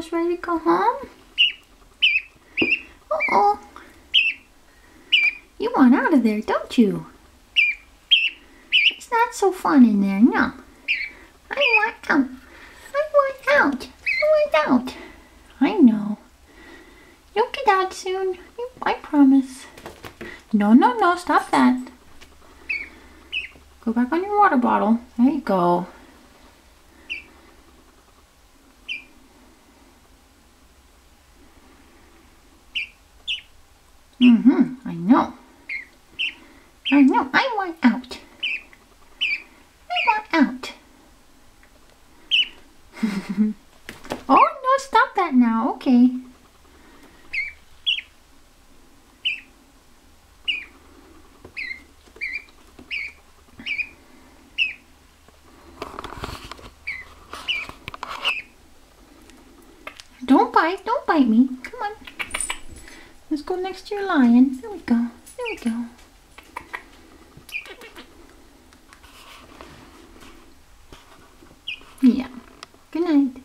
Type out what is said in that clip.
almost ready to go home? Uh-oh. You want out of there, don't you? It's not so fun in there, no. I want out. I want out. I want out. I know. You'll get out soon. I promise. No, no, no. Stop that. Go back on your water bottle. There you go. Mm-hmm. I know. I know. I want out. I want out. oh, no, stop that now. Okay. Don't bite. Don't bite me. Come on. Let's go next to your lion. There we go. There we go. Yeah. Good night.